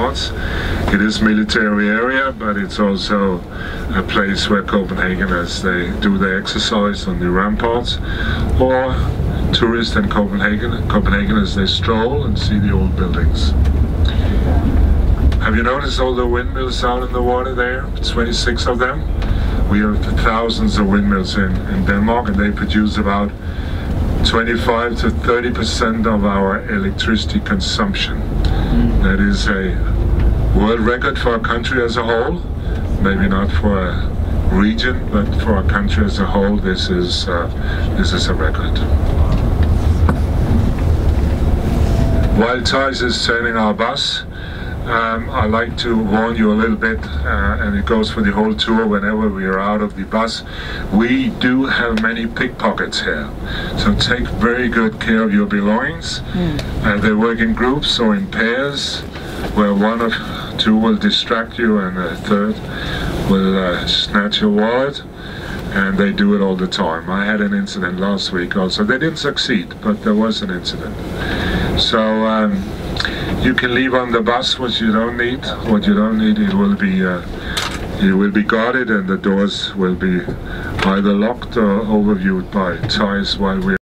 It is military area, but it's also a place where Copenhageners they do their exercise on the ramparts, or tourists in Copenhagen, Copenhageners they stroll and see the old buildings. Have you noticed all the windmills out in the water there? 26 of them. We have thousands of windmills in, in Denmark and they produce about 25 to 30 percent of our electricity consumption. That is a world record for a country as a whole. Maybe not for a region, but for a country as a whole, this is uh, this is a record. While Thijs is sailing our bus, um, I like to warn you a little bit, uh, and it goes for the whole tour whenever we are out of the bus. We do have many pickpockets here, so take very good care of your belongings. Uh, they work in groups or in pairs, where one of two will distract you and the third will uh, snatch your wallet. And they do it all the time. I had an incident last week also. They didn't succeed, but there was an incident. So um, you can leave on the bus what you don't need. What you don't need, it will be uh, it will be guarded, and the doors will be either locked or overviewed by Thijs while we.